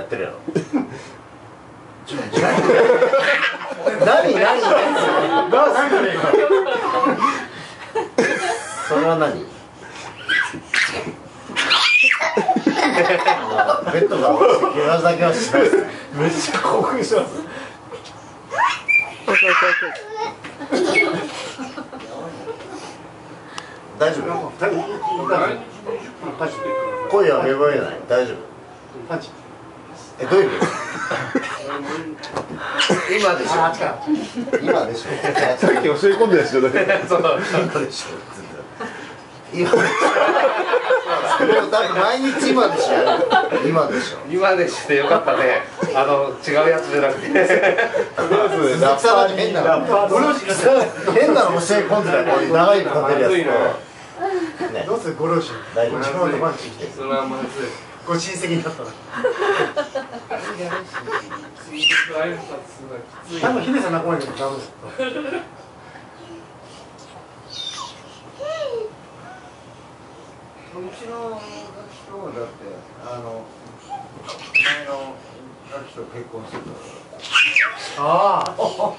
やってるやろ。何何？それは何？ベッドから落ちて怪我だけはしめっちゃ興奮してます大丈夫。声は芽生えない大丈夫。パンチえどういう意味？今でしょ。今でしょ。さっき教え込んでた人だけそう今。でしょ今毎日今でしょ。今でしょ。今でしてよかったね。あの違うやつじゃなくて。とりあえずラッパーに変なの。変なの教え込んでたこうい。う長いの立てるやつね。どうする？ご両親大丈夫？自分のパンチ来てそれはまずい。ご親戚になったら多分ヒデさん仲間にもダメですうちの人はだってあの前の楽器と結婚してたからああ